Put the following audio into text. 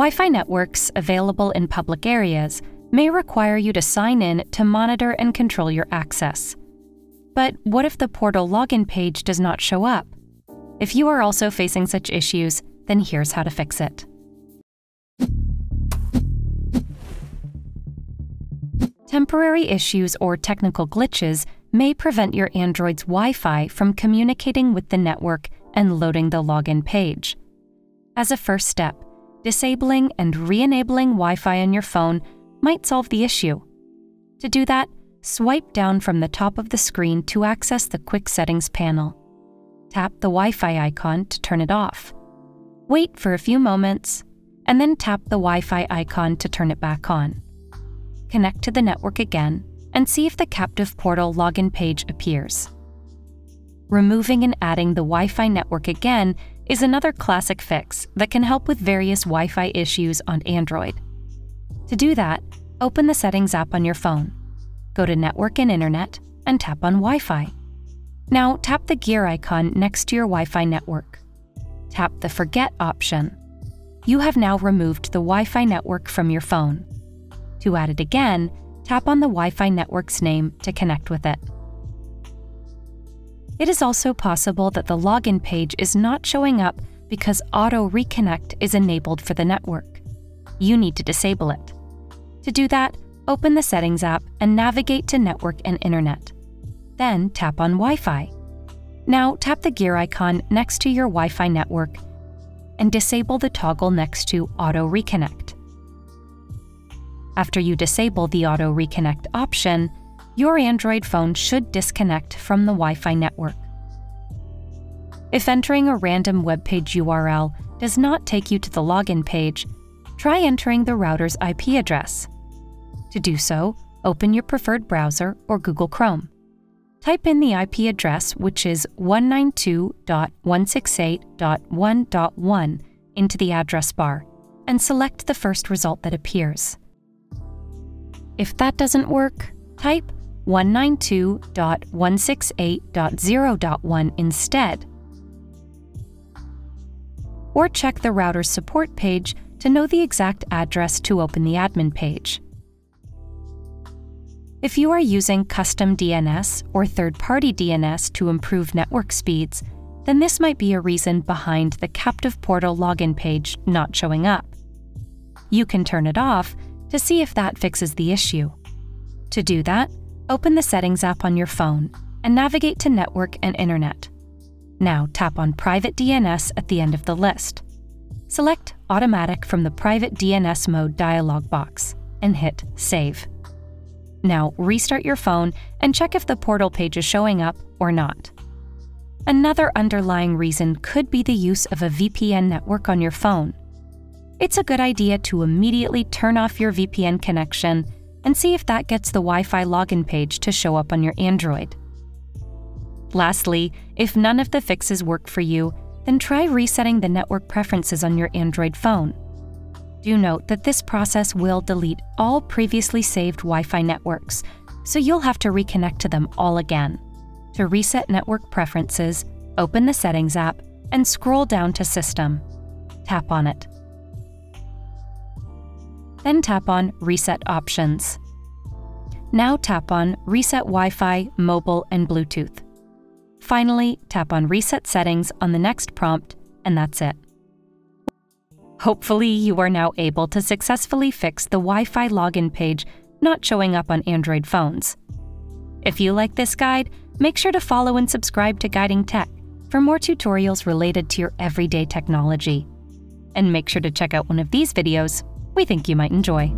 Wi Fi networks available in public areas may require you to sign in to monitor and control your access. But what if the portal login page does not show up? If you are also facing such issues, then here's how to fix it. Temporary issues or technical glitches may prevent your Android's Wi Fi from communicating with the network and loading the login page. As a first step, disabling and re enabling Wi Fi on your phone might solve the issue. To do that, swipe down from the top of the screen to access the Quick Settings panel. Tap the Wi Fi icon to turn it off. Wait for a few moments, and then tap the Wi Fi icon to turn it back on connect to the network again, and see if the captive portal login page appears. Removing and adding the Wi Fi network again is another classic fix that can help with various Wi Fi issues on Android. To do that, open the Settings app on your phone, go to Network and Internet, and tap on Wi Fi. Now tap the gear icon next to your Wi Fi network. Tap the Forget option. You have now removed the Wi Fi network from your phone. To add it again, tap on the Wi Fi network's name to connect with it. It is also possible that the login page is not showing up because Auto Reconnect is enabled for the network. You need to disable it. To do that, open the Settings app and navigate to Network and Internet. Then tap on Wi Fi. Now tap the gear icon next to your Wi Fi network and disable the toggle next to Auto Reconnect. After you disable the Auto Reconnect option, your Android phone should disconnect from the Wi Fi network. If entering a random web page URL does not take you to the login page, try entering the router's IP address. To do so, open your preferred browser or Google Chrome. Type in the IP address, which is 192.168.1.1, into the address bar, and select the first result that appears. If that doesn't work, type 192.168.0.1 instead. Or check the router's support page to know the exact address to open the admin page. If you are using custom DNS or third party DNS to improve network speeds, then this might be a reason behind the Captive Portal login page not showing up. You can turn it off to see if that fixes the issue. To do that, open the Settings app on your phone and navigate to Network and Internet. Now tap on Private DNS at the end of the list. Select Automatic from the Private DNS Mode dialog box and hit Save. Now restart your phone and check if the portal page is showing up or not. Another underlying reason could be the use of a VPN network on your phone it's a good idea to immediately turn off your VPN connection and see if that gets the Wi Fi login page to show up on your Android. Lastly, if none of the fixes work for you, then try resetting the network preferences on your Android phone. Do note that this process will delete all previously saved Wi Fi networks, so you'll have to reconnect to them all again. To reset network preferences, open the Settings app and scroll down to System. Tap on it then tap on Reset Options. Now tap on Reset Wi Fi, Mobile, and Bluetooth. Finally, tap on Reset Settings on the next prompt, and that's it. Hopefully, you are now able to successfully fix the Wi Fi login page not showing up on Android phones. If you like this guide, make sure to follow and subscribe to Guiding Tech for more tutorials related to your everyday technology. And make sure to check out one of these videos we think you might enjoy.